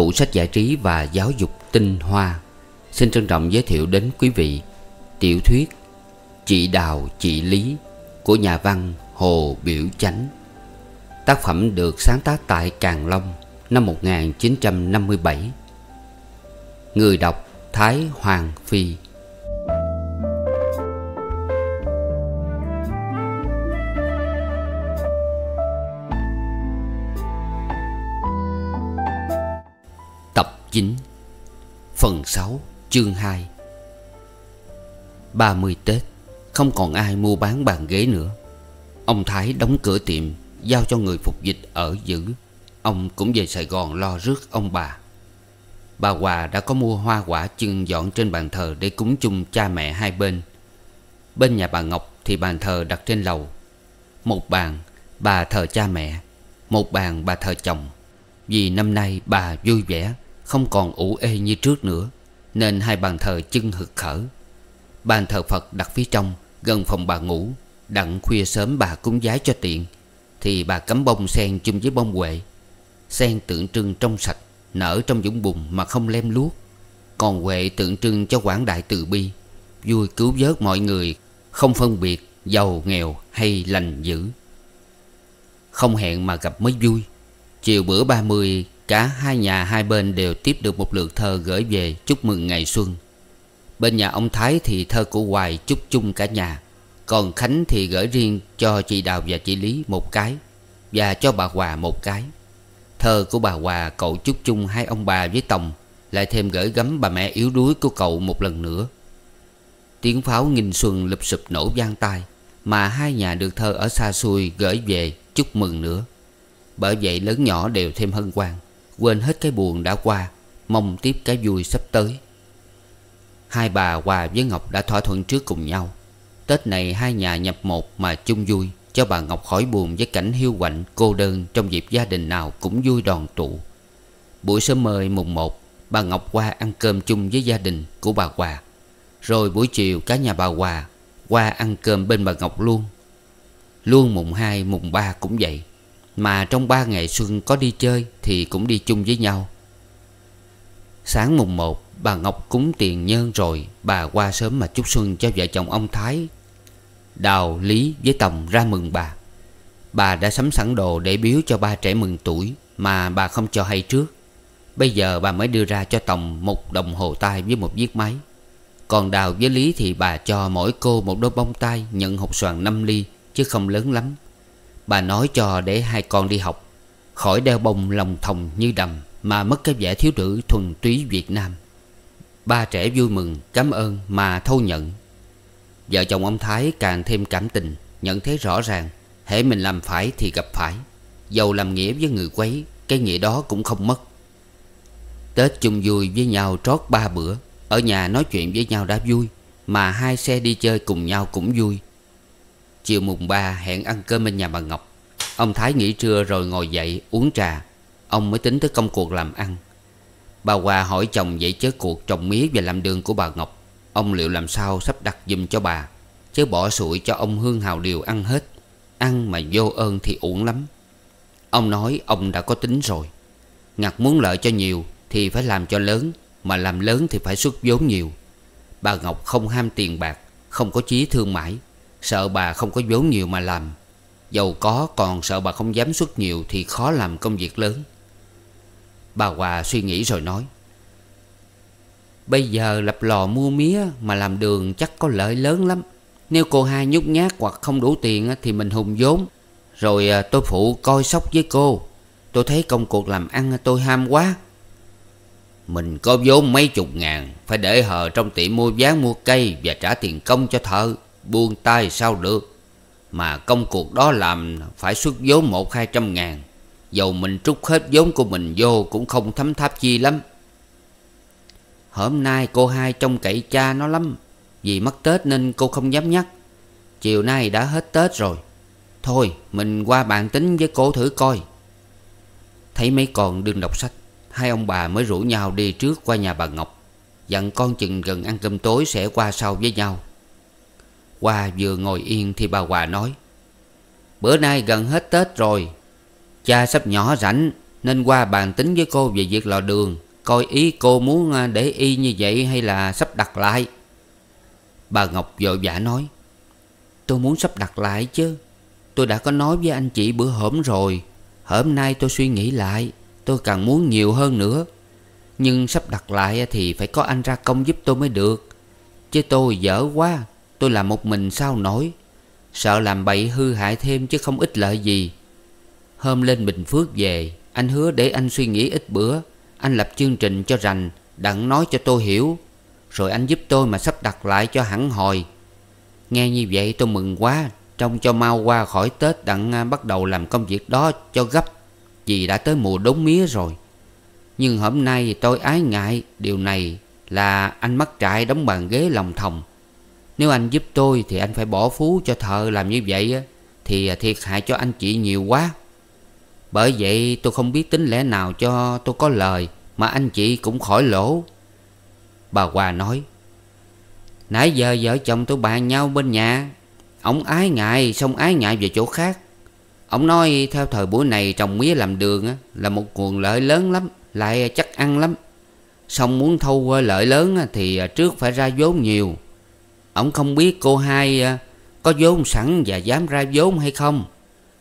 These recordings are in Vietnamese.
Tủ sách giải trí và giáo dục tinh hoa. Xin trân trọng giới thiệu đến quý vị Tiểu thuyết Chị Đào, Chị Lý Của nhà văn Hồ Biểu Chánh. Tác phẩm được sáng tác tại Càng Long Năm 1957 Người đọc Thái Hoàng Phi. 9 Phần 6 Chương 2 30 Tết, Không còn ai mua bán bàn ghế nữa. Ông Thái đóng cửa tiệm, Giao cho người phục dịch ở giữ. Ông cũng về Sài Gòn lo rước ông bà. Bà Hòa đã có mua hoa quả chưng dọn trên bàn thờ Để cúng chung cha mẹ hai bên. Bên nhà bà Ngọc thì bàn thờ đặt trên lầu. Một bàn, bà thờ cha mẹ, Một bàn bà thờ chồng. Vì năm nay bà vui vẻ không còn ủ ê như trước nữa, Nên hai bàn thờ chưng hực khởi Bàn thờ Phật đặt phía trong, Gần phòng bà ngủ, Đặng khuya sớm bà cúng giái cho tiện, Thì bà cắm bông sen chung với bông huệ. Sen tượng trưng trong sạch, Nở trong dũng bùn mà không lem luốc. Còn huệ tượng trưng cho quảng đại từ bi, Vui cứu vớt mọi người, Không phân biệt giàu nghèo hay lành dữ. Không hẹn mà gặp mới vui. Chiều bữa 30 Cả hai nhà hai bên đều tiếp được một lượt thơ gửi về chúc mừng ngày xuân. Bên nhà ông Thái thì thơ của Hoài chúc chung cả nhà, Còn Khánh thì gửi riêng cho chị Đào và chị Lý một cái, Và cho bà Hòa một cái. Thơ của bà Hòa cậu chúc chung hai ông bà với Tòng, Lại thêm gửi gắm bà mẹ yếu đuối của cậu một lần nữa. Tiếng pháo nghìn xuân lụp sụp nổ vang tai, Mà hai nhà được thơ ở xa xôi gửi về chúc mừng nữa. Bởi vậy lớn nhỏ đều thêm hân hoan. Quên hết cái buồn đã qua, Mong tiếp cái vui sắp tới. Hai bà Hòa với Ngọc đã thỏa thuận trước cùng nhau. Tết này hai nhà nhập một mà chung vui, Cho bà Ngọc khỏi buồn với cảnh hiu quạnh, cô đơn Trong dịp gia đình nào cũng vui đoàn tụ. Buổi sớm mời mùng một, Bà Ngọc qua ăn cơm chung với gia đình của bà Hòa. Rồi buổi chiều, cả nhà bà Hòa Qua ăn cơm bên bà Ngọc luôn. Luôn mùng 2 mùng 3 cũng vậy. Mà trong ba ngày xuân có đi chơi Thì cũng đi chung với nhau. Sáng mùng 1 Bà Ngọc cúng tiền nhân rồi Bà qua sớm mà chúc xuân cho vợ chồng ông Thái Đào, Lý với Tòng ra mừng bà. Bà đã sắm sẵn đồ để biếu cho ba trẻ mừng tuổi Mà bà không cho hay trước. Bây giờ bà mới đưa ra cho Tòng một đồng hồ tay với một chiếc máy. Còn Đào với Lý thì bà cho mỗi cô một đôi bông tai Nhận hộp xoàn 5 ly chứ không lớn lắm. Bà nói cho để hai con đi học. Khỏi đeo bông lòng thòng như đầm Mà mất cái vẻ thiếu nữ thuần túy Việt Nam. Ba trẻ vui mừng, cảm ơn mà thâu nhận. Vợ chồng ông Thái càng thêm cảm tình, Nhận thấy rõ ràng, hễ mình làm phải thì gặp phải. Dầu làm nghĩa với người quấy, Cái nghĩa đó cũng không mất. Tết chung vui với nhau trót ba bữa, Ở nhà nói chuyện với nhau đã vui, Mà hai xe đi chơi cùng nhau cũng vui. Chiều mùng ba, hẹn ăn cơm bên nhà bà Ngọc. Ông Thái nghỉ trưa rồi ngồi dậy uống trà. Ông mới tính tới công cuộc làm ăn. Bà Hòa hỏi chồng vậy chớ cuộc trồng mía và làm đường của bà Ngọc. Ông liệu làm sao sắp đặt giùm cho bà Chứ bỏ sụi cho ông Hương Hào Điều ăn hết. Ăn mà vô ơn thì uổng lắm. Ông nói ông đã có tính rồi. Ngặt muốn lợi cho nhiều Thì phải làm cho lớn, Mà làm lớn thì phải xuất vốn nhiều. Bà Ngọc không ham tiền bạc, Không có chí thương mãi. Sợ bà không có vốn nhiều mà làm. Dầu có, còn sợ bà không dám xuất nhiều Thì khó làm công việc lớn. Bà Hòa suy nghĩ rồi nói, Bây giờ lập lò mua mía Mà làm đường chắc có lợi lớn lắm. Nếu cô hai nhút nhát hoặc không đủ tiền Thì mình hùng vốn. Rồi à, tôi phụ coi sóc với cô. Tôi thấy công cuộc làm ăn tôi ham quá. Mình có vốn mấy chục ngàn, Phải để hờ trong tiệm mua ván mua cây Và trả tiền công cho thợ. Buông tay sao được? Mà công cuộc đó làm Phải xuất vốn một hai trăm ngàn. Dầu mình trút hết vốn của mình vô Cũng không thấm tháp chi lắm. Hôm nay cô hai trông cậy cha nó lắm, Vì mất Tết nên cô không dám nhắc. Chiều nay đã hết Tết rồi. Thôi, mình qua bàn tính với cô thử coi. Thấy mấy con đừng đọc sách, Hai ông bà mới rủ nhau đi trước qua nhà bà Ngọc. Dặn con chừng gần ăn cơm tối sẽ qua sau với nhau. Qua vừa ngồi yên thì bà Hòa nói, Bữa nay gần hết Tết rồi. Cha sắp nhỏ rảnh, Nên qua bàn tính với cô về việc lò đường, Coi ý cô muốn à, để y như vậy hay là sắp đặt lại. Bà Ngọc vội vã nói, Tôi muốn sắp đặt lại chứ. Tôi đã có nói với anh chị bữa hổm rồi. Hôm nay tôi suy nghĩ lại, Tôi càng muốn nhiều hơn nữa. Nhưng sắp đặt lại thì phải có anh ra công giúp tôi mới được. Chứ tôi dở quá. Tôi làm một mình sao nổi Sợ làm bậy hư hại thêm chứ không ích lợi gì. Hôm lên Bình Phước về, Anh hứa để anh suy nghĩ ít bữa. Anh lập chương trình cho rành, Đặng nói cho tôi hiểu. Rồi anh giúp tôi mà sắp đặt lại cho hẳn hồi Nghe như vậy tôi mừng quá, Trông cho mau qua khỏi Tết Đặng à, bắt đầu làm công việc đó cho gấp. Vì đã tới mùa đốn mía rồi. Nhưng hôm nay tôi ái ngại, Điều này là anh mắc trại đóng bàn ghế lòng thòng. Nếu anh giúp tôi thì anh phải bỏ phú cho thợ làm như vậy Thì thiệt hại cho anh chị nhiều quá. Bởi vậy tôi không biết tính lẽ nào cho tôi có lời Mà anh chị cũng khỏi lỗ. Bà Hòa nói, Nãy giờ vợ chồng tôi bàn nhau bên nhà. Ông ái ngại xong ái ngại về chỗ khác. Ông nói theo thời buổi này trồng mía làm đường là một nguồn lợi lớn lắm, Lại chắc ăn lắm. Xong muốn thâu lợi lớn thì trước phải ra vốn nhiều. Ông không biết cô hai à, có vốn sẵn và dám ra vốn hay không.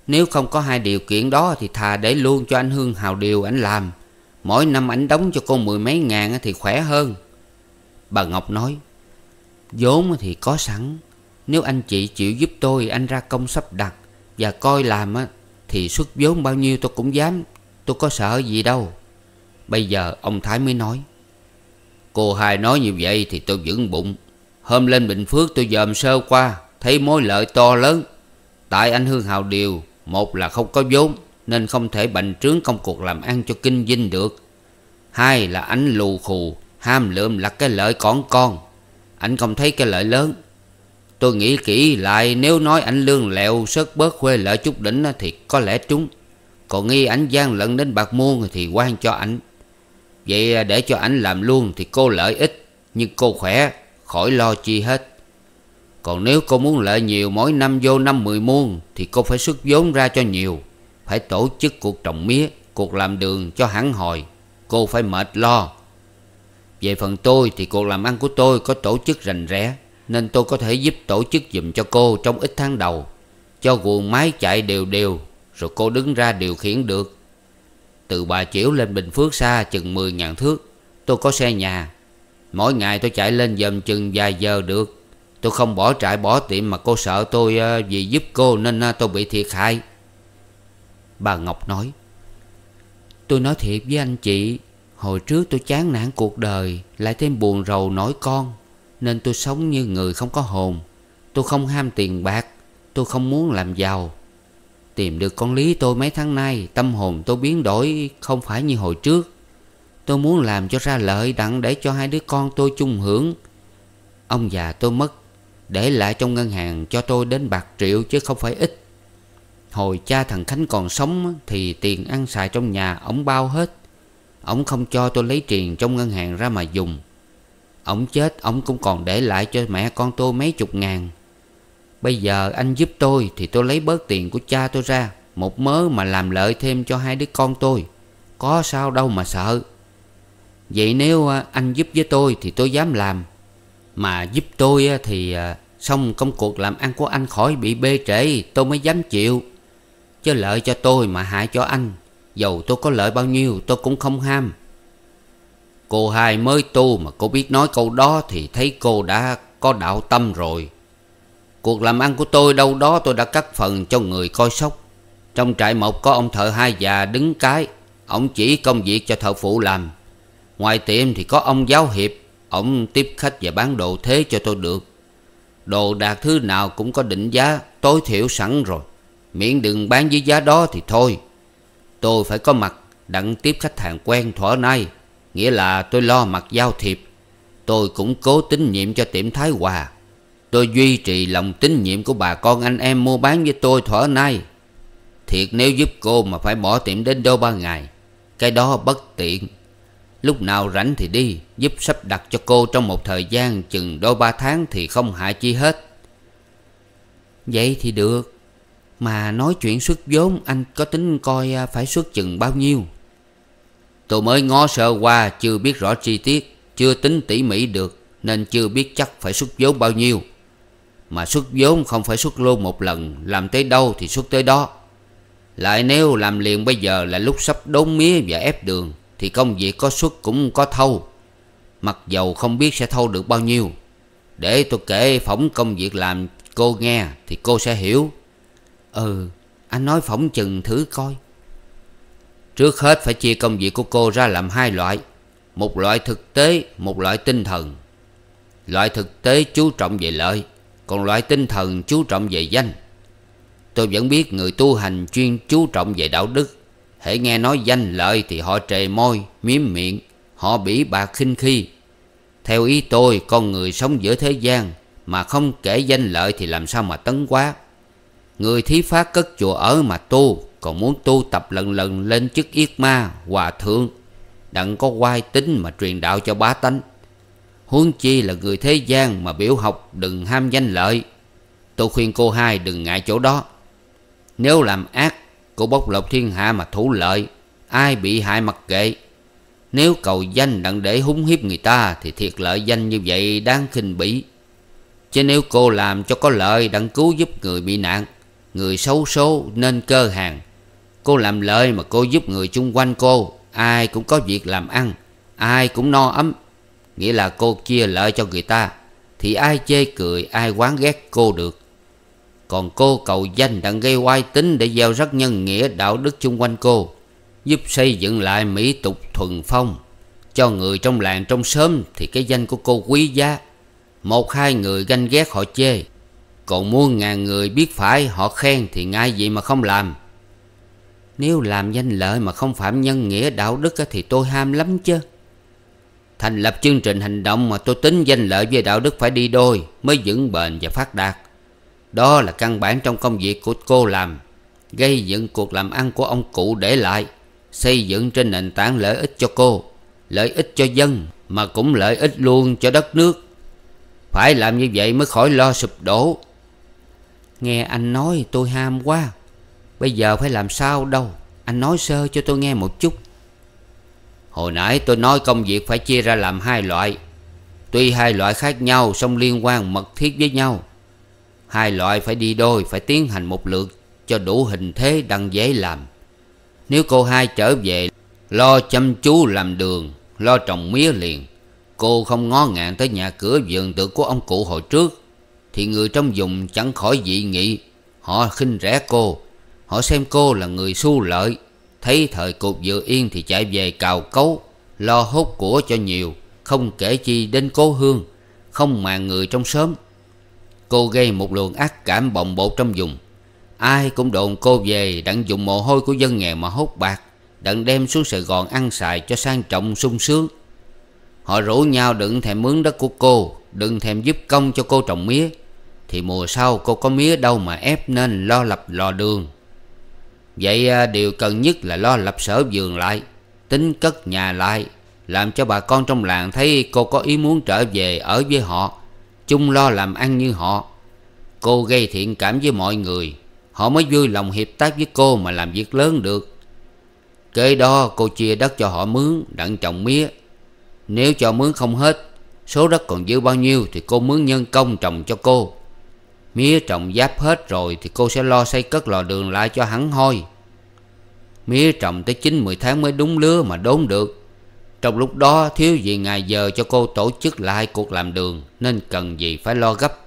Nếu không có hai điều kiện đó thì thà để luôn cho anh Hương Hào Điều anh làm. Mỗi năm anh đóng cho cô mười mấy ngàn thì khỏe hơn. Bà Ngọc nói, vốn thì có sẵn. Nếu anh chị chịu giúp tôi, Anh ra công sắp đặt Và coi làm à, Thì xuất vốn bao nhiêu tôi cũng dám, Tôi có sợ gì đâu. Bây giờ ông Thái mới nói, Cô hai nói như vậy thì tôi vững bụng. Hôm lên Bình Phước tôi dòm sơ qua, Thấy mối lợi to lớn. Tại anh Hương Hào Điều, Một là không có vốn, Nên không thể bành trướng công cuộc làm ăn cho kinh dinh được. Hai là anh lù khù, Ham lượm là cái lợi còn con. Anh không thấy cái lợi lớn. Tôi nghĩ kỹ lại, nếu nói ảnh lương lẹo, sớt bớt khuê lợi chút đỉnh thì có lẽ trúng. Còn nghi ảnh gian lận đến bạc muôn thì quan cho ảnh. Vậy để cho ảnh làm luôn thì cô lợi ích Nhưng cô khỏe khỏi lo chi hết. Còn nếu cô muốn lợi nhiều mỗi năm vô năm mười muôn, Thì cô phải xuất vốn ra cho nhiều. Phải tổ chức cuộc trồng mía, Cuộc làm đường cho hẳn hồi Cô phải mệt lo. Về phần tôi, thì cuộc làm ăn của tôi có tổ chức rành rẽ, nên tôi có thể giúp tổ chức dùm cho cô trong ít tháng đầu. Cho guồng máy chạy đều đều, Rồi cô đứng ra điều khiển được. Từ Bà Chiểu lên Bình Phước xa chừng 10 ngàn thước, Tôi có xe nhà. Mỗi ngày tôi chạy lên dầm chừng vài giờ được. Tôi không bỏ trại bỏ tiệm mà cô sợ tôi ờ, vì giúp cô nên ờ, tôi bị thiệt hại. Bà Ngọc nói, Tôi nói thiệt với anh chị, Hồi trước tôi chán nản cuộc đời, Lại thêm buồn rầu nổi con, nên tôi sống như người không có hồn. Tôi không ham tiền bạc, Tôi không muốn làm giàu. Tìm được con lý tôi mấy tháng nay, Tâm hồn tôi biến đổi không phải như hồi trước. Tôi muốn làm cho ra lợi đặng để cho hai đứa con tôi chung hưởng. Ông già tôi mất, Để lại trong ngân hàng cho tôi đến bạc triệu chứ không phải ít. Hồi cha thằng Khánh còn sống Thì tiền ăn xài trong nhà ổng bao hết. Ổng không cho tôi lấy tiền trong ngân hàng ra mà dùng. Ông chết ông cũng còn để lại cho mẹ con tôi mấy chục ngàn. Bây giờ anh giúp tôi Thì tôi lấy bớt tiền của cha tôi ra, Một mớ mà làm lợi thêm cho hai đứa con tôi. Có sao đâu mà sợ. Vậy nếu à, anh giúp với tôi Thì tôi dám làm. Mà giúp tôi à, thì à, Xong công cuộc làm ăn của anh khỏi bị bê trễ, Tôi mới dám chịu. Chứ lợi cho tôi mà hại cho anh. Dầu tôi có lợi bao nhiêu, tôi cũng không ham. Cô hai mới tu mà cô biết nói câu đó Thì thấy cô đã có đạo tâm rồi. Cuộc làm ăn của tôi đâu đó tôi đã cắt phần cho người coi sóc. Trong trại một có ông thợ hai già đứng cái. Ông chỉ công việc cho thợ phụ làm. Ngoài tiệm thì có ông giáo hiệp. Ông tiếp khách và bán đồ thế cho tôi được. Đồ đạt thứ nào cũng có định giá, tối thiểu sẵn rồi. Miễn đừng bán với giá đó thì thôi. Tôi phải có mặt, đặng tiếp khách hàng quen thỏa nay. Nghĩa là tôi lo mặt giao thiệp. Tôi cũng cố tín nhiệm cho tiệm Thái Hòa. Tôi duy trì lòng tín nhiệm của bà con anh em mua bán với tôi thỏa nay. Thiệt nếu giúp cô mà phải bỏ tiệm đến đâu ba ngày. Cái đó bất tiện. Lúc nào rảnh thì đi, Giúp sắp đặt cho cô trong một thời gian chừng đôi ba tháng thì không hại chi hết. Vậy thì được, Mà nói chuyện xuất vốn anh có tính coi à, phải xuất chừng bao nhiêu? Tôi mới ngó sơ qua, chưa biết rõ chi tiết, Chưa tính tỉ mỉ được, Nên chưa biết chắc phải xuất vốn bao nhiêu. Mà xuất vốn không phải xuất luôn một lần, Làm tới đâu thì xuất tới đó. Lại nếu làm liền bây giờ là lúc sắp đốn mía và ép đường. Thì công việc có xuất cũng có thâu. Mặc dầu không biết sẽ thâu được bao nhiêu. Để tôi kể phỏng công việc làm cô nghe Thì cô sẽ hiểu. Ừ anh nói phỏng chừng thử coi. Trước hết phải chia công việc của cô ra làm hai loại. Một loại thực tế, một loại tinh thần. Loại thực tế chú trọng về lợi Còn loại tinh thần chú trọng về danh. Tôi vẫn biết người tu hành chuyên chú trọng về đạo đức. Hãy nghe nói danh lợi thì họ trề môi, miếm miệng Họ bỉ bạc khinh khi. Theo ý tôi con người sống giữa thế gian Mà không kể danh lợi thì làm sao mà tấn quá? Người thí phát cất chùa ở mà tu Còn muốn tu tập lần lần lên chức yết ma Hòa thượng. Đặng có quai tính mà truyền đạo cho bá tánh. Huống chi là người thế gian Mà biểu học đừng ham danh lợi. Tôi khuyên cô hai đừng ngại chỗ đó. Nếu làm ác của bốc lộc thiên hạ mà thủ lợi, Ai bị hại mặc kệ. Nếu cầu danh đặng để húng hiếp người ta Thì thiệt lợi danh như vậy đáng khinh bỉ. Chứ nếu cô làm cho có lợi đặng cứu giúp người bị nạn, Người xấu số nên cơ hàng. Cô làm lợi mà cô giúp người chung quanh cô, Ai cũng có việc làm ăn, Ai cũng no ấm. Nghĩa là cô chia lợi cho người ta, Thì ai chê cười, ai quán ghét cô được. Còn cô cầu danh đặng gây oai tính Để gieo rắc nhân nghĩa đạo đức chung quanh cô, Giúp xây dựng lại mỹ tục thuần phong. Cho người trong làng trong xóm Thì cái danh của cô quý giá. Một hai người ganh ghét họ chê. Còn muôn ngàn người biết phải họ khen Thì ngay gì mà không làm. Nếu làm danh lợi mà không phạm nhân nghĩa đạo đức Thì tôi ham lắm chứ. Thành lập chương trình hành động mà tôi tính danh lợi với đạo đức phải đi đôi Mới vững bền và phát đạt. Đó là căn bản trong công việc của cô làm, Gây dựng cuộc làm ăn của ông cụ để lại, Xây dựng trên nền tảng lợi ích cho cô, Lợi ích cho dân, Mà cũng lợi ích luôn cho đất nước. Phải làm như vậy mới khỏi lo sụp đổ. Nghe anh nói, tôi ham quá. Bây giờ phải làm sao đâu? Anh nói sơ cho tôi nghe một chút. Hồi nãy tôi nói công việc phải chia ra làm hai loại. Tuy hai loại khác nhau, song liên quan mật thiết với nhau. Hai loại phải đi đôi, Phải tiến hành một lượt, Cho đủ hình thế đăng dễ làm. Nếu cô hai trở về, Lo chăm chú làm đường, Lo trồng mía liền. Cô không ngó ngàng tới nhà cửa vườn tự của ông cụ hồi trước, thì người trong vùng chẳng khỏi dị nghị. Họ khinh rẻ cô, Họ xem cô là người su lợi. Thấy thời cuộc vừa yên thì chạy về cào cấu, Lo hốt của cho nhiều, Không kể chi đến cố hương, Không màng người trong xóm Cô gây một luồng ác cảm bồng bột trong vùng. Ai cũng đồn cô về Đặng dùng mồ hôi của dân nghèo mà hốt bạc, Đặng đem xuống Sài Gòn ăn xài cho sang trọng sung sướng. Họ rủ nhau đừng thèm mướn đất của cô Đừng thèm giúp công cho cô trồng mía. Thì mùa sau cô có mía đâu mà ép nên lo lập lò đường. Vậy à, điều cần nhất là lo lập sở vườn lại, Tính cất nhà lại, Làm cho bà con trong làng thấy cô có ý muốn trở về ở với họ chung lo làm ăn như họ. Cô gây thiện cảm với mọi người. Họ mới vui lòng hiệp tác với cô mà làm việc lớn được. Kế đó, cô chia đất cho họ mướn, đặng trồng mía. Nếu cho mướn không hết, Số đất còn dư bao nhiêu Thì cô mướn nhân công trồng cho cô. Mía trồng giáp hết rồi Thì cô sẽ lo xây cất lò đường lại cho hắn hôi. Mía trồng tới chín mười tháng mới đúng lứa mà đốn được. Trong lúc đó, thiếu gì ngày giờ cho cô tổ chức lại cuộc làm đường, Nên cần gì phải lo gấp.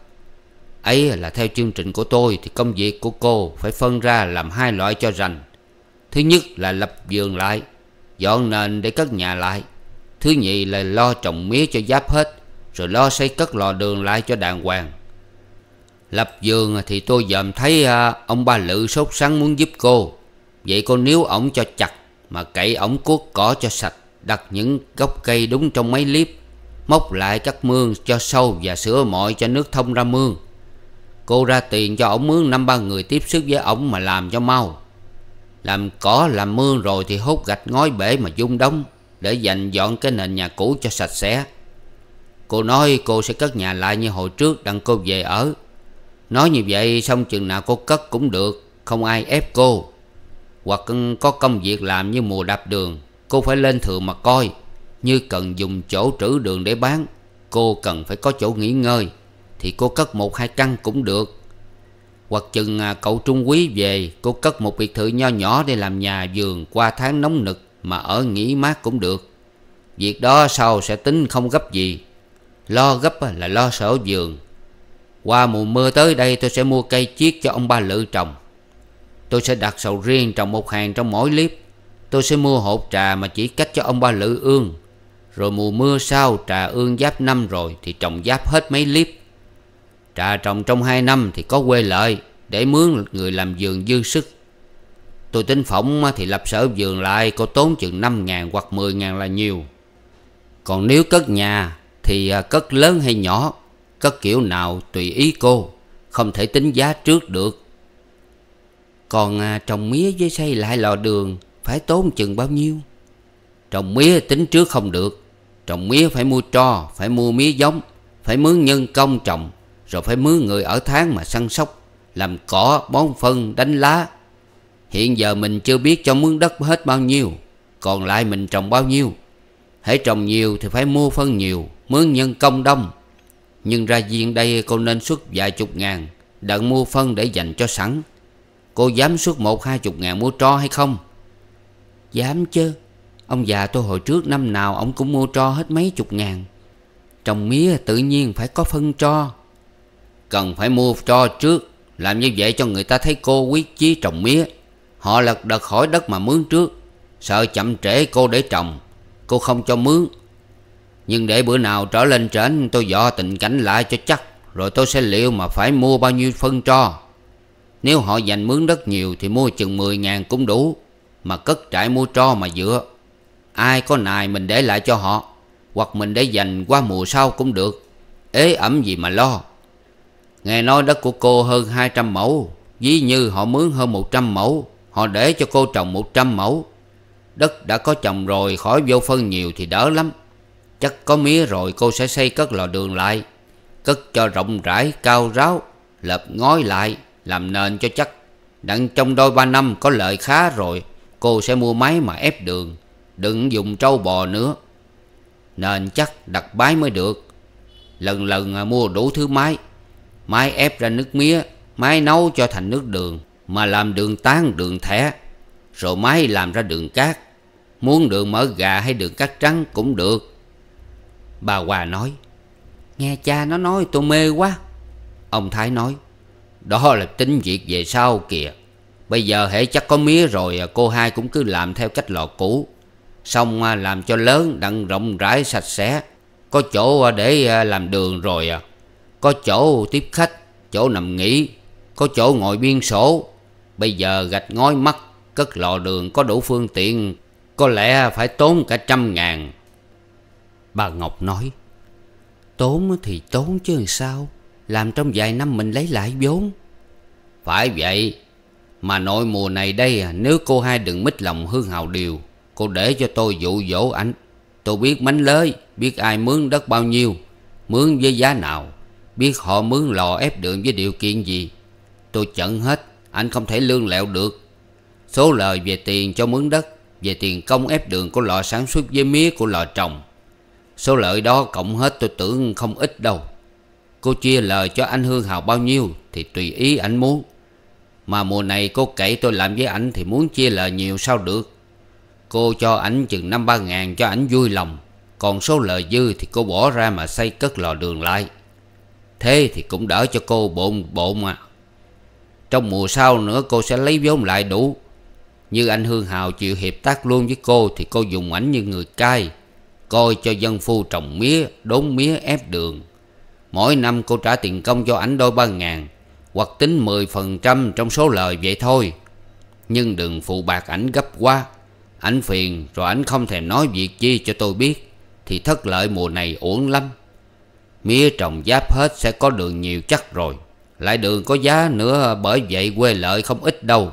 Ấy là theo chương trình của tôi, Thì công việc của cô phải phân ra làm hai loại cho rành. Thứ nhất là lập vườn lại, Dọn nền để cất nhà lại. Thứ nhì là lo trồng mía cho giáp hết, Rồi lo xây cất lò đường lại cho đàng hoàng. Lập vườn thì tôi dòm thấy à, ông ba Lự sốt sắng muốn giúp cô. Vậy cô níu ổng cho chặt, Mà cậy ổng cuốc cỏ cho sạch. Đặt những gốc cây đúng trong mấy liếp Móc lại các mương cho sâu Và sửa mọi cho nước thông ra mương. Cô ra tiền cho ổng mướn năm ba người tiếp sức với ổng mà làm cho mau. Làm cỏ làm mương rồi thì hút gạch ngói bể mà dung đóng Để dành dọn cái nền nhà cũ cho sạch sẽ. Cô nói cô sẽ cất nhà lại như hồi trước đặng cô về ở. Nói như vậy xong chừng nào cô cất cũng được, Không ai ép cô. Hoặc có công việc làm như mùa đạp đường cô phải lên thượng mà coi. Như cần dùng chỗ trữ đường để bán, Cô cần phải có chỗ nghỉ ngơi. Thì cô cất một hai căn cũng được. Hoặc chừng à, cậu Trung Quý về, Cô cất một biệt thự nho nhỏ để làm nhà vườn Qua tháng nóng nực mà ở nghỉ mát cũng được. Việc đó sau sẽ tính không gấp gì. Lo gấp à, là lo sở vườn. Qua mùa mưa tới đây tôi sẽ mua cây chiết cho ông ba lự trồng. Tôi sẽ đặt sầu riêng trồng một hàng trong mỗi liếp Tôi sẽ mua hộp trà mà chỉ cách cho ông ba lữ ương. Rồi mùa mưa sau, trà ương giáp năm rồi Thì trồng giáp hết mấy liếp Trà trồng trong hai năm thì có quê lợi, Để mướn người làm vườn dư sức. Tôi tính phỏng thì lập sở vườn lại, Có tốn chừng 5 ngàn hoặc 10 ngàn là nhiều. Còn nếu cất nhà Thì à, cất lớn hay nhỏ, Cất kiểu nào tùy ý cô, Không thể tính giá trước được. Còn à, trồng mía với xây lại lò đường phải tốn chừng bao nhiêu? Trồng mía tính trước không được. Trồng mía phải mua tro Phải mua mía giống Phải mướn nhân công trồng Rồi phải mướn người ở tháng mà săn sóc Làm cỏ, bón phân, đánh lá. Hiện giờ mình chưa biết cho mướn đất hết bao nhiêu Còn lại mình trồng bao nhiêu. Hãy trồng nhiều thì phải mua phân nhiều Mướn nhân công đông. Nhưng ra viên đây cô nên xuất vài chục ngàn Đặng mua phân để dành cho sẵn. Cô dám xuất một hai chục ngàn mua tro hay không? Dám chứ Ông già tôi hồi trước năm nào Ông cũng mua tro hết mấy chục ngàn. Trồng mía tự nhiên phải có phân tro. Cần phải mua tro trước, Làm như vậy cho người ta thấy cô quyết chí trồng mía. Họ lật đật khỏi đất mà mướn trước. Sợ chậm trễ cô để trồng, Cô không cho mướn. Nhưng để bữa nào trở lên trển, Tôi dò tình cảnh lại cho chắc, Rồi tôi sẽ liệu mà phải mua bao nhiêu phân cho Nếu họ dành mướn đất nhiều Thì mua chừng 10 ngàn cũng đủ. Mà cất trại mua tro mà dựa. Ai có nài mình để lại cho họ, Hoặc mình để dành qua mùa sau cũng được. Ế ẩm gì mà lo. Nghe nói đất của cô hơn 200 mẫu, Ví như họ mướn hơn 100 mẫu, Họ để cho cô trồng 100 mẫu. Đất đã có trồng rồi, khỏi vô phân nhiều thì đỡ lắm. Chắc có mía rồi cô sẽ xây cất lò đường lại. Cất cho rộng rãi, cao ráo, Lợp ngói lại, Làm nền cho chắc. Đặng trong đôi ba năm có lợi khá rồi. Cô sẽ mua máy mà ép đường. Đừng dùng trâu bò nữa. Nên chắc đặt bái mới được. Lần lần à, mua đủ thứ máy. Máy ép ra nước mía, Máy nấu cho thành nước đường, mà làm đường tán, đường thẻ. Rồi máy làm ra đường cát. Muốn đường mỡ gà hay đường cát trắng cũng được. Bà Hòa nói, Nghe cha nó nói tôi mê quá. Ông Thái nói, Đó là tính việc về sau kìa. Bây giờ hễ chắc có mía rồi à, Cô hai cũng cứ làm theo cách lò cũ. Xong à, làm cho lớn, đặng rộng rãi, sạch sẽ. Có chỗ à, để làm đường rồi Có chỗ tiếp khách, Chỗ nằm nghỉ. Có chỗ ngồi biên sổ. Bây giờ gạch ngói mắt, Cất lò đường có đủ phương tiện. Có lẽ phải tốn cả trăm ngàn. Bà Ngọc nói, Tốn thì tốn chứ sao? Làm trong vài năm mình lấy lại vốn. Phải vậy. Mà nội mùa này đây, Nếu cô hai đừng mít lòng hương hào điều, Cô để cho tôi dụ dỗ ảnh Tôi biết mánh lới, Biết ai mướn đất bao nhiêu, Mướn với giá nào, Biết họ mướn lò ép đường với điều kiện gì. Tôi chận hết, anh không thể lương lẹo được. Số lời về tiền cho mướn đất, Về tiền công ép đường của lò sản xuất với mía của lò trồng. Số lợi đó cộng hết tôi tưởng không ít đâu. Cô chia lời cho anh Hương Hào bao nhiêu Thì tùy ý anh muốn. Mà mùa này cô cậy tôi làm với ảnh Thì muốn chia lời nhiều sao được? Cô cho ảnh chừng năm ba ngàn cho ảnh vui lòng. Còn số lời dư thì cô bỏ ra mà xây cất lò đường lại. Thế thì cũng đỡ cho cô bộn bộn mà trong mùa sau nữa cô sẽ lấy vốn lại đủ. Như anh Hương Hào chịu hiệp tác luôn với cô Thì cô dùng ảnh như người cai, Coi cho dân phu trồng mía, Đốn mía ép đường. Mỗi năm cô trả tiền công cho ảnh đôi ba ngàn. Hoặc tính 10% trong số lời vậy thôi. Nhưng đừng phụ bạc ảnh gấp quá. Ảnh phiền rồi ảnh không thèm nói việc chi cho tôi biết, Thì thất lợi mùa này uổng lắm. Mía trồng giáp hết sẽ có đường nhiều chắc rồi. Lại đường có giá nữa, bởi vậy quê lợi không ít đâu.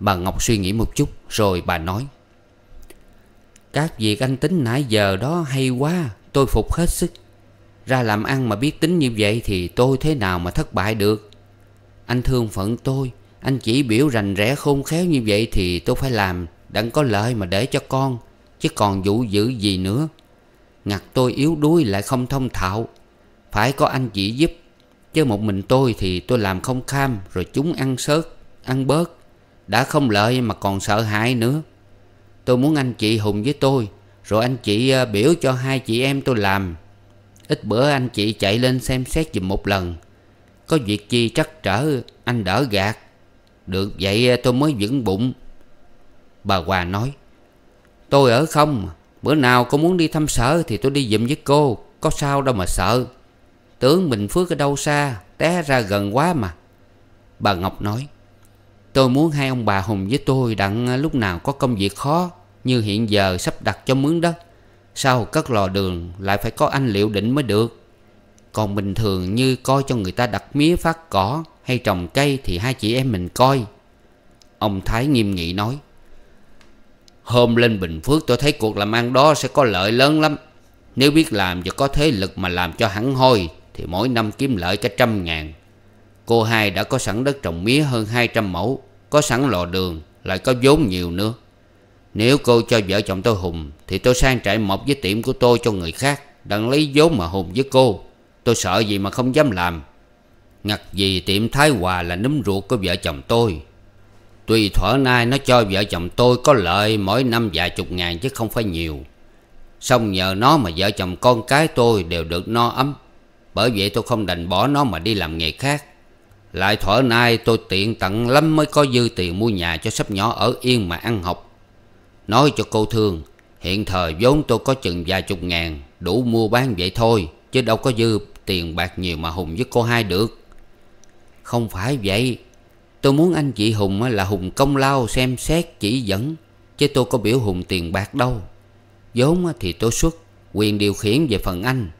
Bà Ngọc suy nghĩ một chút, rồi bà nói, Các việc anh tính nãy giờ đó hay quá, Tôi phục hết sức. Ra làm ăn mà biết tính như vậy Thì tôi thế nào mà thất bại được? Anh thương phận tôi Anh chỉ biểu rành rẽ khôn khéo như vậy Thì tôi phải làm Đặng có lợi mà để cho con Chứ còn vụ dữ gì nữa. Ngặt tôi yếu đuối lại không thông thạo. Phải có anh chị giúp Chứ một mình tôi thì tôi làm không kham Rồi chúng ăn sớt, ăn bớt. Đã không lợi mà còn sợ hãi nữa. Tôi muốn anh chị hùng với tôi Rồi anh chị ờ, biểu cho hai chị em tôi làm. Ít bữa anh chị chạy lên xem xét giùm một lần. Có việc chi trắc trở, anh đỡ gạt. Được vậy, tôi mới vững bụng. Bà Hòa nói, Tôi ở không. Bữa nào cô muốn đi thăm sở Thì tôi đi giùm với cô. Có sao đâu mà sợ. Tưởng Bình Phước ở đâu xa? Té ra gần quá mà. Bà Ngọc nói, Tôi muốn hai ông bà Hùng với tôi Đặng à, lúc nào có công việc khó, Như hiện giờ sắp đặt cho mướn đất sao cất lò đường, Lại phải có anh liệu định mới được. Còn bình thường như coi cho người ta đặt mía phát cỏ Hay trồng cây Thì hai chị em mình coi. Ông Thái nghiêm nghị nói, Hôm lên Bình Phước tôi thấy cuộc làm ăn đó sẽ có lợi lớn lắm. Nếu biết làm và có thế lực mà làm cho hẳn hoi, Thì mỗi năm kiếm lợi cả trăm ngàn. Cô hai đã có sẵn đất trồng mía hơn 200 mẫu, Có sẵn lò đường, Lại có vốn nhiều nữa. Nếu cô cho vợ chồng tôi Hùng Thì tôi sang trại mộc với tiệm của tôi cho người khác Đặng lấy vốn mà Hùng với cô. Tôi sợ gì mà không dám làm. Ngặt gì tiệm Thái Hòa là núm ruột của vợ chồng tôi. Tuy thuở nay nó cho vợ chồng tôi có lợi mỗi năm vài chục ngàn chứ không phải nhiều. Xong nhờ nó mà vợ chồng con cái tôi đều được no ấm. Bởi vậy tôi không đành bỏ nó mà đi làm nghề khác. Lại thuở nay tôi tiện tận lắm mới có dư tiền mua nhà cho sắp nhỏ ở yên mà ăn học. Nói cho cô thương, Hiện thời vốn tôi có chừng vài chục ngàn, Đủ mua bán vậy thôi, Chứ đâu có dư tiền bạc nhiều mà Hùng với cô hai được. Không phải vậy, Tôi muốn anh chị Hùng là Hùng công lao xem xét chỉ dẫn, Chứ tôi có biểu Hùng tiền bạc đâu. Vốn thì tôi xuất Quyền điều khiển về phần anh.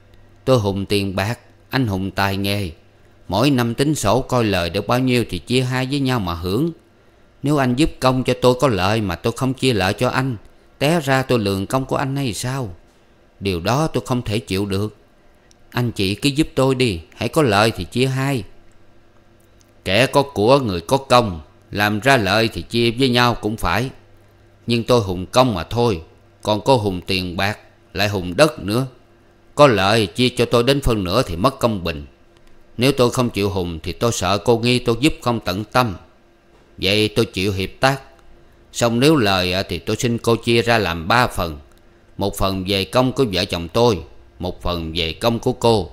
Tôi Hùng tiền bạc, Anh Hùng tài nghề. Mỗi năm tính sổ coi lời được bao nhiêu Thì chia hai với nhau mà hưởng. Nếu anh giúp công cho tôi có lợi Mà tôi không chia lợi cho anh, Té ra tôi lường công của anh hay sao? Điều đó tôi không thể chịu được. Anh chị cứ giúp tôi đi, Hãy có lợi thì chia hai. Kẻ có của người có công, Làm ra lợi thì chia với nhau cũng phải. Nhưng tôi hùng công mà thôi, Còn cô hùng tiền bạc, Lại hùng đất nữa. Có lợi chia cho tôi đến phân nửa thì mất công bình. Nếu tôi không chịu hùng Thì tôi sợ cô nghi tôi giúp không tận tâm. Vậy tôi chịu hiệp tác. Xong nếu lời thì tôi xin cô chia ra làm ba phần. Một phần về công của vợ chồng tôi, Một phần về công của cô.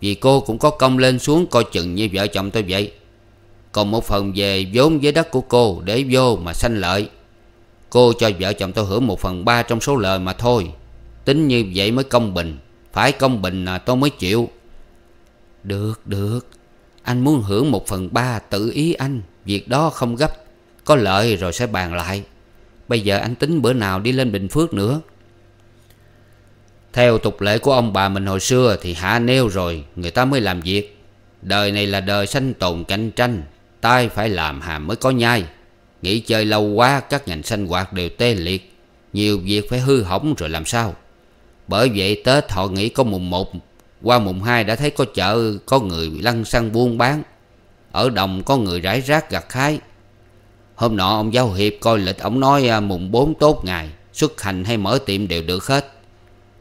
Vì cô cũng có công lên xuống coi chừng như vợ chồng tôi vậy. Còn một phần về vốn với đất của cô Để vô mà sanh lợi. Cô cho vợ chồng tôi hưởng một phần ba trong số lời mà thôi. Tính như vậy mới công bình. Phải công bình là tôi mới chịu. Được được. Anh muốn hưởng một phần ba tự ý anh. Việc đó không gấp, Có lợi rồi sẽ bàn lại. Bây giờ anh tính bữa nào đi lên Bình Phước nữa. Theo tục lệ của ông bà mình hồi xưa Thì hạ nêu rồi, Người ta mới làm việc. Đời này là đời sanh tồn cạnh tranh, tay phải làm hàm mới có nhai. Nghỉ chơi lâu quá, các ngành sinh hoạt đều tê liệt. Nhiều việc phải hư hỏng rồi làm sao? Bởi vậy Tết họ nghĩ có mùng 1 Qua mùng 2 đã thấy có chợ, Có người lăn xăng buôn bán. Ở đồng có người rải rác gặt hái. Hôm nọ ông giáo hiệp coi lịch, Ông nói à, mùng 4 tốt ngày, Xuất hành hay mở tiệm đều được hết.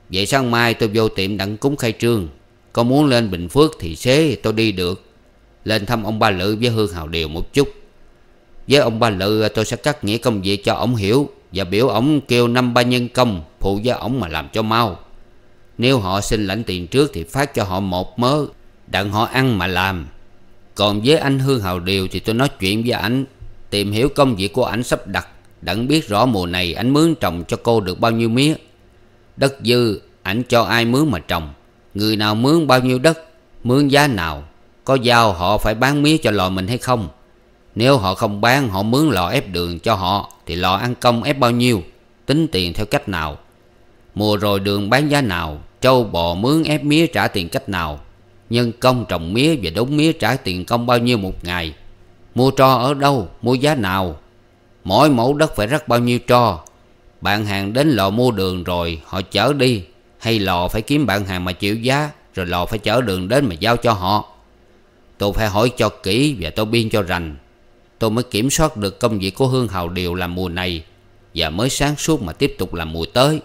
Vậy sáng mai tôi vô tiệm đặng cúng khai trương. Có muốn lên Bình Phước thì xế, tôi đi được. Lên thăm ông ba Lự với Hương Hào Điều một chút. Với ông ba Lự à, tôi sẽ cắt nghĩa công việc cho ông hiểu Và biểu ông kêu năm ba nhân công Phụ với ông mà làm cho mau. Nếu họ xin lãnh tiền trước Thì phát cho họ một mớ. Đặng họ ăn mà làm. Còn với anh Hương Hào Điều Thì tôi nói chuyện với anh Tìm hiểu công việc của anh sắp đặt, Đặng biết rõ mùa này anh mướn trồng cho cô được bao nhiêu mía. Đất dư, ảnh cho ai mướn mà trồng? Người nào mướn bao nhiêu đất? Mướn giá nào? Có giao họ phải bán mía cho lò mình hay không? Nếu họ không bán, họ mướn lò ép đường cho họ, Thì lò ăn công ép bao nhiêu? Tính tiền theo cách nào? Mùa rồi đường bán giá nào? Trâu bò mướn ép mía trả tiền cách nào? Nhân công trồng mía và đống mía trả tiền công bao nhiêu một ngày? Mua tro ở đâu? Mua giá nào? Mỗi mẫu đất phải rắc bao nhiêu tro? Bạn hàng đến lò mua đường rồi, Họ chở đi. Hay lò phải kiếm bạn hàng mà chịu giá, Rồi lò phải chở đường đến mà giao cho họ. Tôi phải hỏi cho kỹ và tôi biên cho rành. Tôi mới kiểm soát được công việc của Hương Hào Điều làm mùa này, Và mới sáng suốt mà tiếp tục làm mùa tới.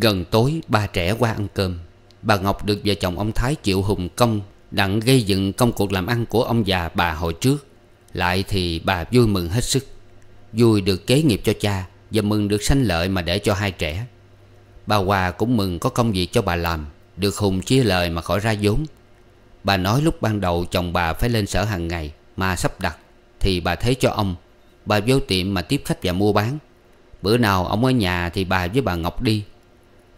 Gần tối, ba trẻ qua ăn cơm. Bà Ngọc được vợ chồng ông Thái chịu hùng công, Đặng gây dựng công cuộc làm ăn của ông già bà hồi trước. Lại thì bà vui mừng hết sức. Vui được kế nghiệp cho cha Và mừng được sanh lợi mà để cho hai trẻ. Bà Hòa cũng mừng có công việc cho bà làm, Được Hùng chia lời mà khỏi ra vốn. Bà nói lúc ban đầu chồng bà phải lên sở hàng ngày Mà sắp đặt, Thì bà thấy cho ông. Bà vô tiệm mà tiếp khách và mua bán. Bữa nào ông ở nhà thì bà với bà Ngọc đi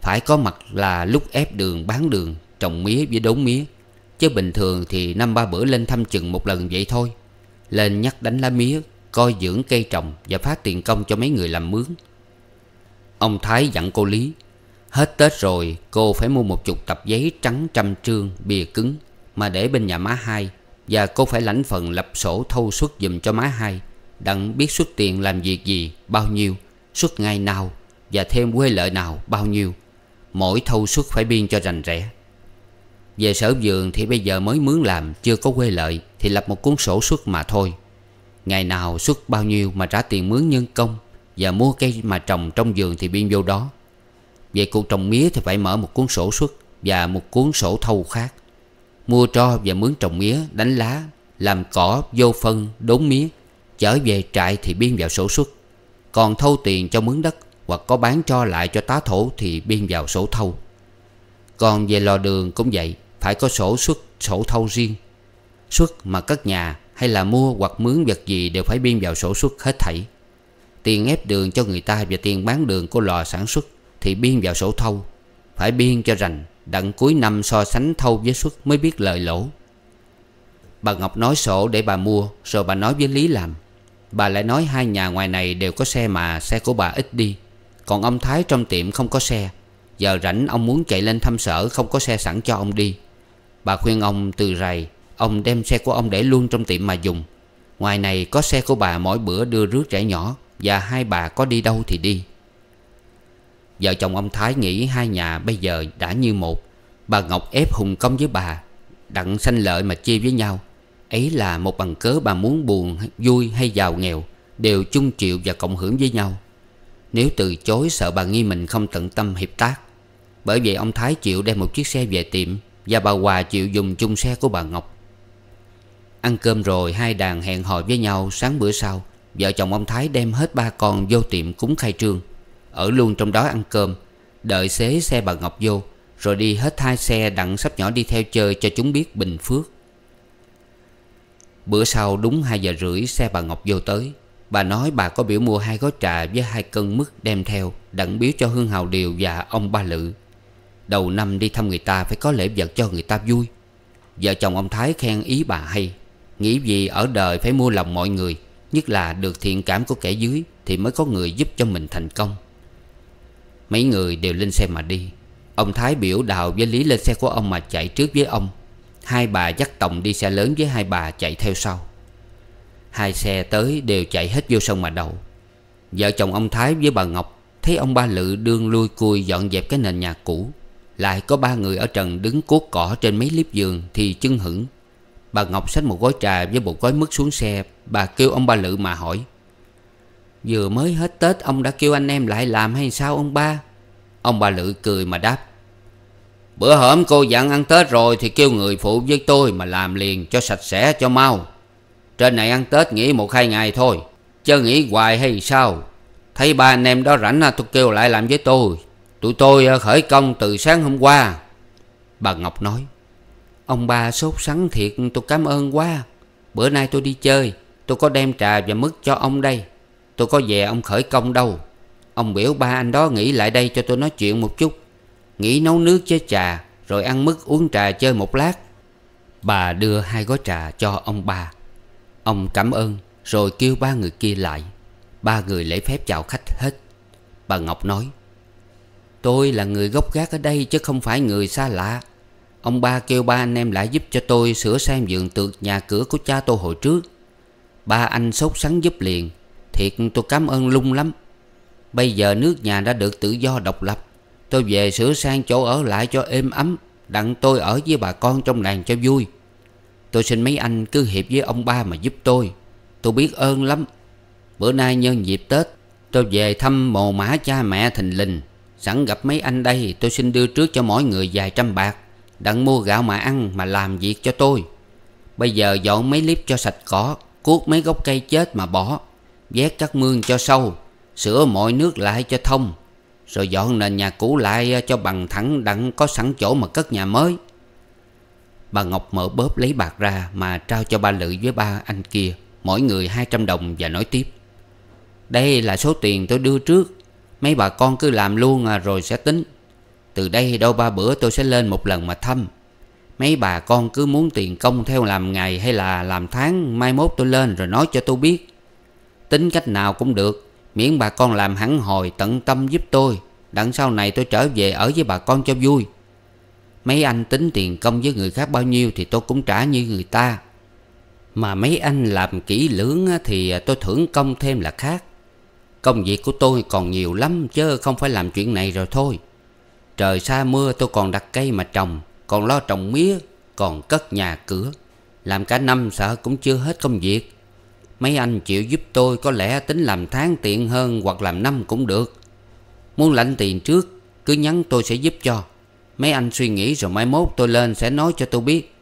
phải có mặt là lúc ép đường, bán đường, Trồng mía với đốn mía. Chứ bình thường thì năm ba bữa lên thăm chừng một lần vậy thôi. Lên nhắc đánh lá mía, Coi dưỡng cây trồng Và phát tiền công cho mấy người làm mướn. Ông Thái dặn cô Lý, Hết Tết rồi, cô phải mua một chục tập giấy trắng trăm trương, bìa cứng, Mà để bên nhà má hai. Và cô phải lãnh phần lập sổ thâu suất dùm cho má hai. Đặng biết xuất tiền làm việc gì, bao nhiêu Xuất ngày nào, Và thêm quê lợi nào, bao nhiêu. Mỗi thâu suất phải biên cho rành rẽ. Về sở vườn thì bây giờ mới mướn làm, Chưa có quê lợi, Thì lập một cuốn sổ suất mà thôi. Ngày nào suất bao nhiêu mà trả tiền mướn nhân công Và mua cây mà trồng trong vườn thì biên vô đó. Về cuộc trồng mía thì phải mở một cuốn sổ suất Và một cuốn sổ thâu khác. Mua tro và mướn trồng mía, Đánh lá, Làm cỏ, vô phân, đốn mía trở về trại thì biên vào sổ suất. Còn thâu tiền cho mướn đất hoặc có bán cho lại cho tá thổ Thì biên vào sổ thâu. Còn về lò đường cũng vậy, Phải có sổ xuất, sổ thâu riêng. Xuất mà cất nhà hay là mua hoặc mướn vật gì đều phải biên vào sổ xuất hết thảy. Tiền ép đường cho người ta và tiền bán đường của lò sản xuất Thì biên vào sổ thâu. Phải biên cho rành, Đặng cuối năm so sánh thâu với xuất mới biết lời lỗ. Bà Ngọc nói sổ để bà mua, Rồi bà nói với Lý làm. Bà lại nói hai nhà ngoài này đều có xe mà, Xe của bà ít đi. Còn ông Thái trong tiệm không có xe. Giờ rảnh ông muốn chạy lên thăm sở Không có xe sẵn cho ông đi. Bà khuyên ông từ rày Ông đem xe của ông để luôn trong tiệm mà dùng. Ngoài này có xe của bà mỗi bữa đưa rước trẻ nhỏ Và hai bà có đi đâu thì đi. Vợ chồng ông Thái nghĩ hai nhà bây giờ đã như một. Bà Ngọc ép hùng công với bà Đặng sanh lợi mà chia với nhau. Ấy là một bằng cớ bà muốn buồn, vui hay giàu nghèo Đều chung chịu và cộng hưởng với nhau. Nếu từ chối sợ bà nghi mình không tận tâm hiệp tác. Bởi vậy ông Thái chịu đem một chiếc xe về tiệm Và bà Hòa chịu dùng chung xe của bà Ngọc. Ăn cơm rồi, hai đàn hẹn hò với nhau sáng bữa sau. Vợ chồng ông Thái đem hết ba con vô tiệm cúng khai trương. Ở luôn trong đó ăn cơm, Đợi xế xe bà Ngọc vô, Rồi đi hết hai xe đặng sắp nhỏ đi theo chơi cho chúng biết bình phước. Bữa sau đúng 2 giờ rưỡi xe bà Ngọc vô tới. Bà nói bà có biểu mua hai gói trà với hai cân mứt đem theo, Đặng biếu cho Hương Hào Điều và ông Ba Lự. Đầu năm đi thăm người ta phải có lễ vật cho người ta vui. Vợ chồng ông Thái khen ý bà hay. Nghĩ gì ở đời phải mua lòng mọi người, Nhất là được thiện cảm của kẻ dưới Thì mới có người giúp cho mình thành công. Mấy người đều lên xe mà đi. Ông Thái biểu đào với Lý lên xe của ông mà chạy trước với ông. Hai bà dắt Tổng đi xe lớn với hai bà chạy theo sau. Hai xe tới đều chạy hết vô sông mà đậu Vợ chồng ông Thái với bà Ngọc Thấy ông ba Lự đương lui cui dọn dẹp cái nền nhà cũ, Lại có ba người ở trần đứng cuốc cỏ trên mấy liếp giường Thì chưng hửng. Bà Ngọc xách một gói trà với một gói mứt xuống xe, Bà kêu ông ba Lự mà hỏi, Vừa mới hết Tết ông đã kêu anh em lại làm hay sao ông ba? Ông ba Lự cười mà đáp, Bữa hổm cô dặn ăn Tết rồi Thì kêu người phụ với tôi mà làm liền cho sạch sẽ cho mau. Trên này ăn Tết nghỉ một hai ngày thôi Chứ nghỉ hoài hay sao? Thấy ba anh em đó rảnh, tôi kêu lại làm với tôi. Tụi tôi ờ, khởi công từ sáng hôm qua. Bà Ngọc nói, Ông ba sốt sắng thiệt, tôi cảm ơn quá. Bữa nay tôi đi chơi, Tôi có đem trà và mứt cho ông đây. Tôi có về ông khởi công đâu. Ông biểu ba anh đó nghỉ lại đây cho tôi nói chuyện một chút. Nghỉ nấu nước chế trà, Rồi ăn mứt uống trà chơi một lát. Bà đưa hai gói trà cho ông ba. Ông cảm ơn, Rồi kêu ba người kia lại. Ba người lễ phép chào khách hết. Bà Ngọc nói, Tôi là người gốc gác ở đây Chứ không phải người xa lạ. Ông ba kêu ba anh em lại giúp cho tôi Sửa sang vườn tược nhà cửa của cha tôi hồi trước. Ba anh sốt sắng giúp liền. Thiệt tôi cảm ơn lung lắm. Bây giờ nước nhà đã được tự do độc lập. Tôi về sửa sang chỗ ở lại cho êm ấm, Đặng tôi ở với bà con trong làng cho vui. Tôi xin mấy anh cứ hiệp với ông ba mà giúp tôi. Tôi biết ơn lắm. Bữa nay nhân dịp Tết, Tôi về thăm mồ mã cha mẹ thình lình. Sẵn gặp mấy anh đây, tôi xin đưa trước cho mỗi người vài trăm bạc. Đặng mua gạo mà ăn, mà làm việc cho tôi. Bây giờ dọn mấy clip cho sạch cỏ, Cuốc mấy gốc cây chết mà bỏ. Vét các mương cho sâu, Sửa mọi nước lại cho thông. Rồi dọn nền nhà cũ lại cho bằng thẳng Đặng có sẵn chỗ mà cất nhà mới. Bà Ngọc mở bóp lấy bạc ra Mà trao cho ba Lự với ba anh kia, Mỗi người 200 đồng và nói tiếp. Đây là số tiền tôi đưa trước, Mấy bà con cứ làm luôn à rồi sẽ tính. Từ đây đâu ba bữa tôi sẽ lên một lần mà thăm. Mấy bà con cứ muốn tiền công theo làm ngày hay là làm tháng, Mai mốt tôi lên rồi nói cho tôi biết. Tính cách nào cũng được, Miễn bà con làm hẳn hồi tận tâm giúp tôi, Đặng sau này tôi trở về ở với bà con cho vui. Mấy anh tính tiền công với người khác bao nhiêu Thì tôi cũng trả như người ta. Mà mấy anh làm kỹ lưỡng Thì tôi thưởng công thêm là khác. Công việc của tôi còn nhiều lắm Chứ không phải làm chuyện này rồi thôi. Trời xa mưa tôi còn đặt cây mà trồng, Còn lo trồng mía, Còn cất nhà cửa. Làm cả năm sợ cũng chưa hết công việc. Mấy anh chịu giúp tôi Có lẽ tính làm tháng tiện hơn Hoặc làm năm cũng được. Muốn lãnh tiền trước, Cứ nhắn tôi sẽ giúp cho. Mấy anh suy nghĩ rồi mai mốt tôi lên sẽ nói cho tôi biết.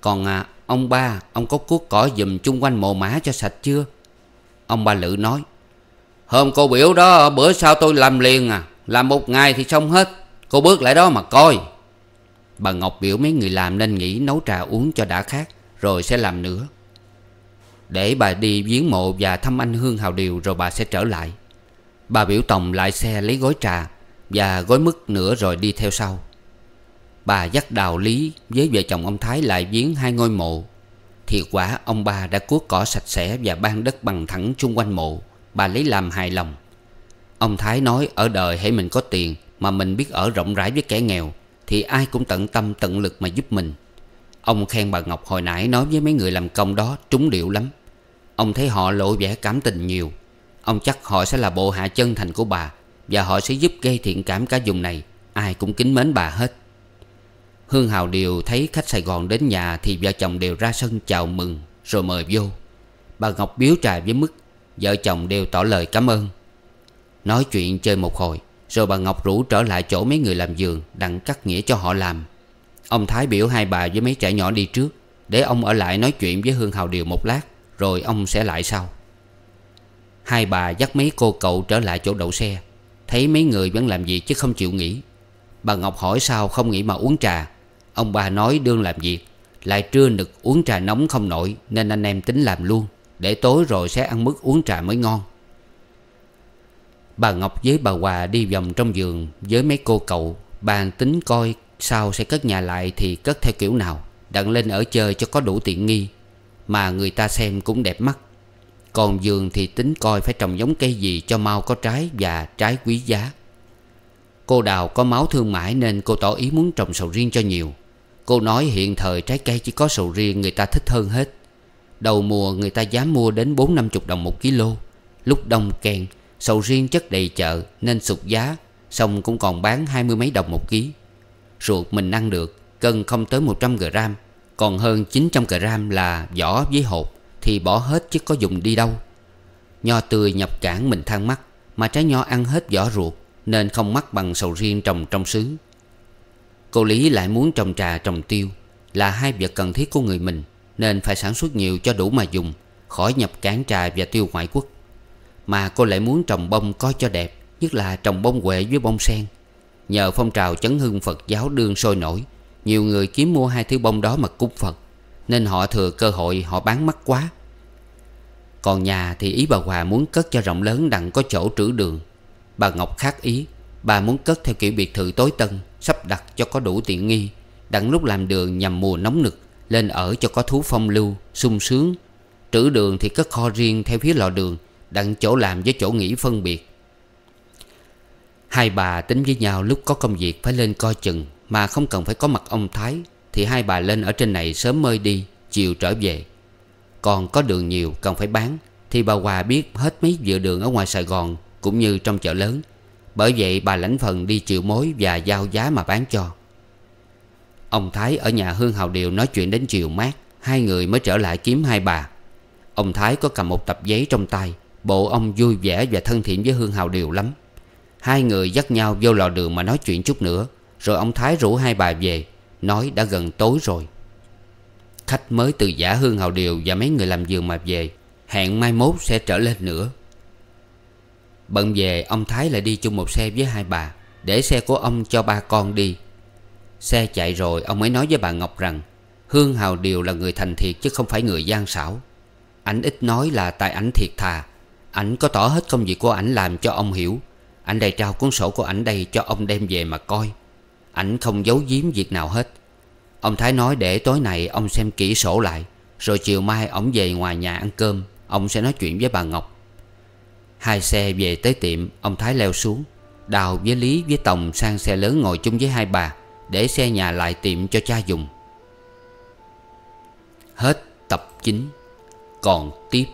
Còn à Ông ba, Ông có cuốc cỏ dùm chung quanh mồ mã cho sạch chưa? Ông ba Lự nói. Hôm cô biểu đó, bữa sau tôi làm liền à. Làm một ngày thì xong hết. Cô bước lại đó mà coi. Bà Ngọc biểu mấy người làm nên nghĩ nấu trà uống cho đã khác Rồi sẽ làm nữa. Để bà đi viếng mộ và thăm anh Hương Hào Điều Rồi bà sẽ trở lại. Bà biểu Tòng lại xe lấy gói trà Và gói mứt nữa rồi đi theo sau. Bà dắt đào lý với vợ chồng ông Thái lại viếng hai ngôi mộ. Thiệt quả ông bà đã cuốc cỏ sạch sẽ và ban đất bằng thẳng chung quanh mộ. Bà lấy làm hài lòng. Ông Thái nói ở đời hãy mình có tiền Mà mình biết ở rộng rãi với kẻ nghèo, Thì ai cũng tận tâm tận lực mà giúp mình. Ông khen bà Ngọc hồi nãy nói với mấy người làm công đó trúng điệu lắm. Ông thấy họ lộ vẻ cảm tình nhiều. Ông chắc họ sẽ là bộ hạ chân thành của bà Và họ sẽ giúp gây thiện cảm cả vùng này. Ai cũng kính mến bà hết. Hương Hào Điều thấy khách Sài Gòn đến nhà Thì vợ chồng đều ra sân chào mừng, Rồi mời vô. Bà Ngọc biếu trà với mức, Vợ chồng đều tỏ lời cảm ơn. Nói chuyện chơi một hồi, Rồi bà Ngọc rủ trở lại chỗ mấy người làm giường Đặng cắt nghĩa cho họ làm. Ông Thái biểu hai bà với mấy trẻ nhỏ đi trước, Để ông ở lại nói chuyện với Hương Hào Điều một lát, Rồi ông sẽ lại sau. Hai bà dắt mấy cô cậu trở lại chỗ đậu xe, Thấy mấy người vẫn làm việc chứ không chịu nghỉ. Bà Ngọc hỏi sao không nghỉ mà uống trà. Ông bà nói đương làm việc, Lại trưa nực uống trà nóng không nổi, Nên anh em tính làm luôn, Để tối rồi sẽ ăn mức uống trà mới ngon. Bà Ngọc với bà Hòa đi vòng trong giường Với mấy cô cậu Bàn tính coi sao sẽ cất nhà lại Thì cất theo kiểu nào, Đặng lên ở chơi cho có đủ tiện nghi, Mà người ta xem cũng đẹp mắt. Còn giường thì tính coi phải trồng giống cây gì Cho mau có trái và trái quý giá. Cô Đào có máu thương mãi Nên cô tỏ ý muốn trồng sầu riêng cho nhiều. Cô nói hiện thời trái cây chỉ có sầu riêng người ta thích hơn hết. Đầu mùa người ta dám mua đến 4-50 đồng một kg Lúc đông kèn, Sầu riêng chất đầy chợ nên sụt giá, Xong cũng còn bán hai mươi mấy đồng một ký. Ruột mình ăn được, Cân không tới 100 g Còn hơn 900 g là vỏ với hột, Thì bỏ hết chứ có dùng đi đâu. Nho tươi nhập cảng mình than mắt, Mà trái nho ăn hết vỏ ruột Nên không mắc bằng sầu riêng trồng trong xứ. Cô Lý lại muốn trồng trà, trồng tiêu. Là hai việc cần thiết của người mình, Nên phải sản xuất nhiều cho đủ mà dùng, Khỏi nhập cán trà và tiêu ngoại quốc. Mà cô lại muốn trồng bông coi cho đẹp, Nhất là trồng bông huệ với bông sen. Nhờ phong trào chấn hưng Phật giáo đương sôi nổi, Nhiều người kiếm mua hai thứ bông đó mà cúng Phật, Nên họ thừa cơ hội họ bán mắc quá. Còn nhà thì ý bà Hòa muốn cất cho rộng lớn đặng có chỗ trữ đường. Bà Ngọc khác ý, Bà muốn cất theo kiểu biệt thự tối tân. Sắp đặt cho có đủ tiện nghi Đặng lúc làm đường nhằm mùa nóng nực, Lên ở cho có thú phong lưu, sung sướng. Trữ đường thì cất kho riêng theo phía lò đường Đặng chỗ làm với chỗ nghỉ phân biệt. Hai bà tính với nhau lúc có công việc phải lên coi chừng, Mà không cần phải có mặt ông Thái, Thì hai bà lên ở trên này sớm mơi đi, Chiều trở về. Còn có đường nhiều cần phải bán, Thì bà Hòa biết hết mấy vựa đường ở ngoài Sài Gòn, Cũng như trong chợ lớn bởi vậy bà lãnh phần đi chịu mối và giao giá mà bán cho. Ông Thái ở nhà Hương Hào Điều nói chuyện đến chiều mát, Hai người mới trở lại kiếm hai bà. Ông Thái có cầm một tập giấy trong tay, Bộ ông vui vẻ và thân thiện với Hương Hào Điều lắm. Hai người dắt nhau vô lò đường mà nói chuyện chút nữa, Rồi ông Thái rủ hai bà về, Nói đã gần tối rồi. Khách mới từ giả Hương Hào Điều Và mấy người làm giường mà về, Hẹn mai mốt sẽ trở lên nữa. Bận về, ông Thái lại đi chung một xe với hai bà, Để xe của ông cho ba con đi. Xe chạy rồi, ông mới nói với bà Ngọc rằng, Hương Hào Điều là người thành thiệt chứ không phải người gian xảo. Ảnh ít nói là tại ảnh thiệt thà. Ảnh có tỏ hết công việc của ảnh làm cho ông hiểu. Ảnh đây trao cuốn sổ của ảnh đây cho ông đem về mà coi. Ảnh không giấu giếm việc nào hết. Ông Thái nói để tối nay ông xem kỹ sổ lại, Rồi chiều mai ông về ngoài nhà ăn cơm, Ông sẽ nói chuyện với bà Ngọc. Hai xe về tới tiệm, Ông Thái leo xuống, Đào với Lý với Tòng sang xe lớn ngồi chung với hai bà, Để xe nhà lại tiệm cho cha dùng. Hết tập 9 Còn tiếp.